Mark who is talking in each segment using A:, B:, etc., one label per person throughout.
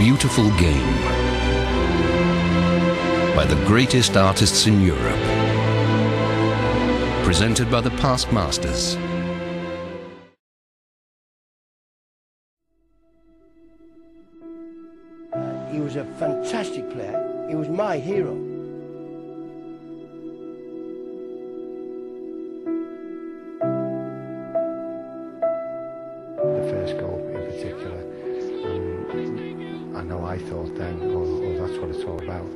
A: beautiful game by the greatest artists in Europe. Presented by the past masters.
B: He was a fantastic player. He was my hero.
C: I know I thought then, oh, oh, that's what it's all about.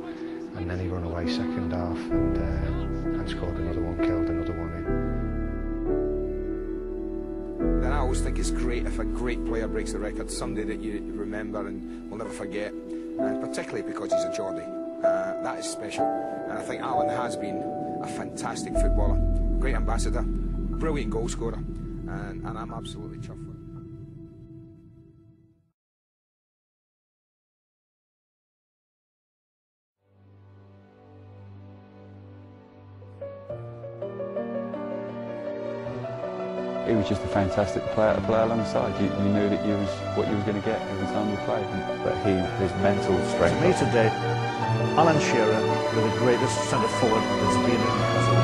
C: And then he run away second half and, uh, and scored another one, killed another one in.
D: And I always think it's great if a great player breaks the record, somebody that you remember and will never forget, and particularly because he's a Geordie. Uh, that is special. And I think Alan has been a fantastic footballer, great ambassador, brilliant goal scorer, and, and I'm absolutely chuffed
E: was just a fantastic player to play alongside. You, you knew that you was what you was going to get every time you played. But he, his mental strength.
F: To me today, Alan Shearer was the greatest centre forward that's been in Newcastle.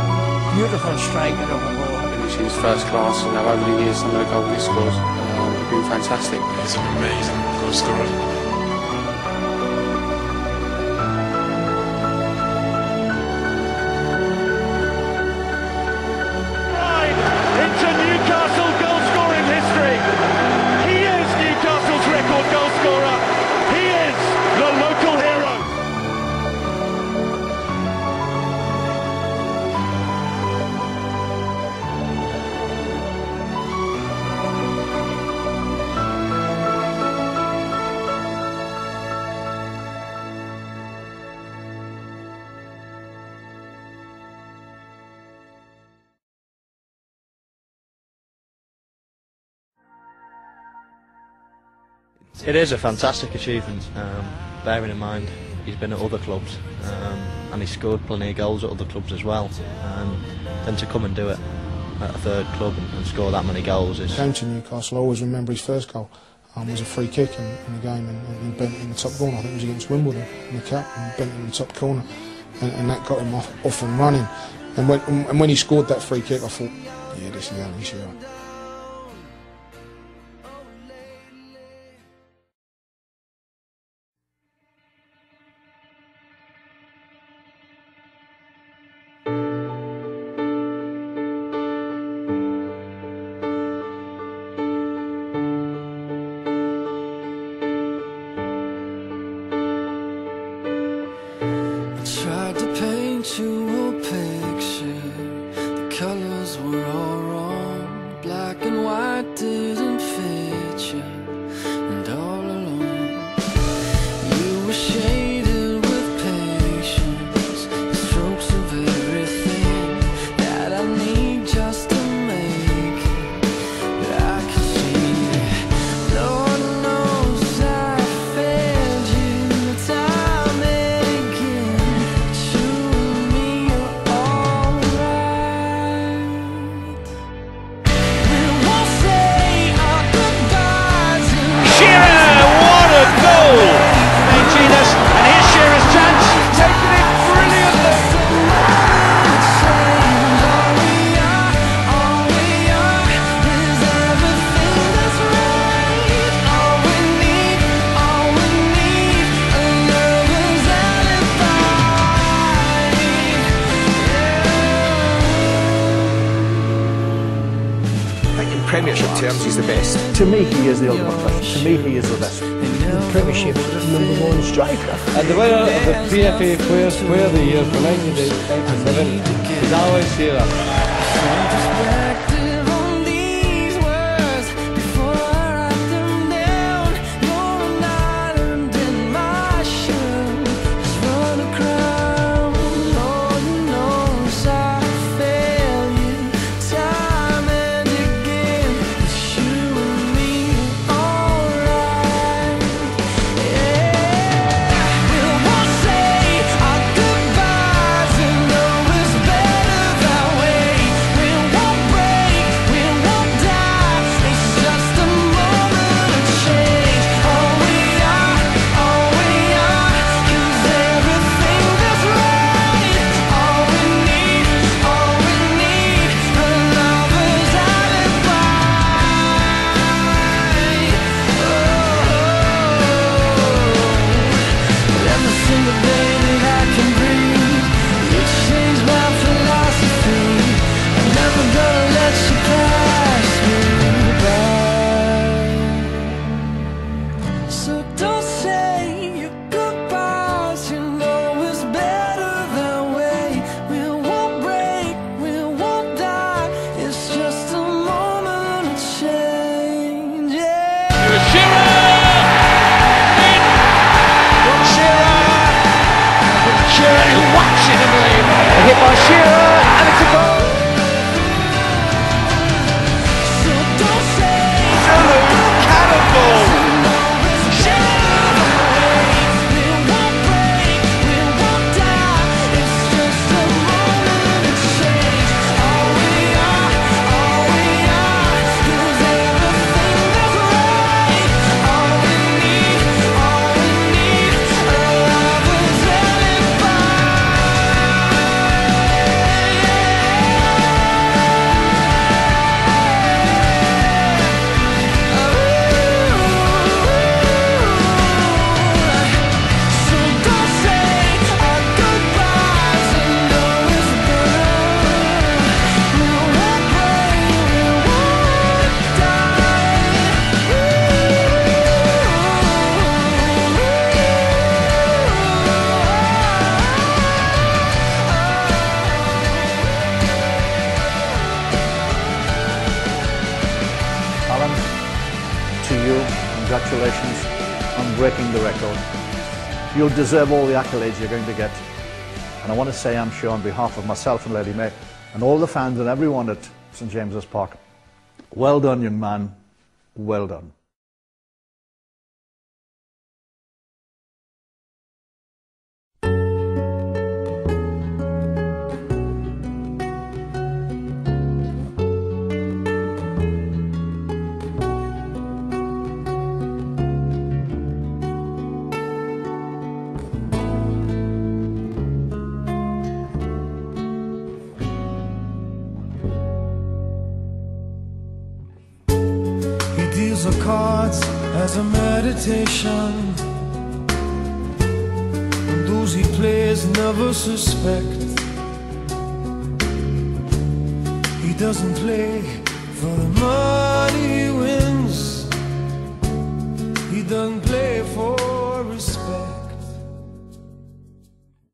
B: Beautiful striker of a ball.
G: He was first class, and over the years, some of the goals he scores um, have been fantastic.
H: He's an amazing goal scorer.
I: It is a fantastic achievement, um, bearing in mind he's been at other clubs um, and he's scored plenty of goals at other clubs as well. And then to come and do it at a third club and, and score that many goals is.
J: came to Newcastle, I always remember his first goal um, was a free kick in, in the game and, and he bent in the top corner. I think it was against Wimbledon in the cup and bent in the top corner, and, and that got him off, off and running. And when and when he scored that free kick, I thought, yeah, this is Alan Shearer.
K: I colors were all wrong. Black and white didn't the
D: best.
F: To me, he is the ultimate player. To me, he is the best.
B: Premiership number one striker.
L: And the winner of uh, the PFA Players Player of the uh, Year for 1997 is
K: Alan Shearer. Congratulations on breaking the record. You deserve all the accolades you're going to get. And I want to say, I'm sure, on behalf of myself and Lady Mae, and all the fans and everyone at St James's Park, well done, young man. Well done.
M: Deals the cards as a meditation. And those he plays never suspect. He doesn't play for the money he wins. He doesn't play for.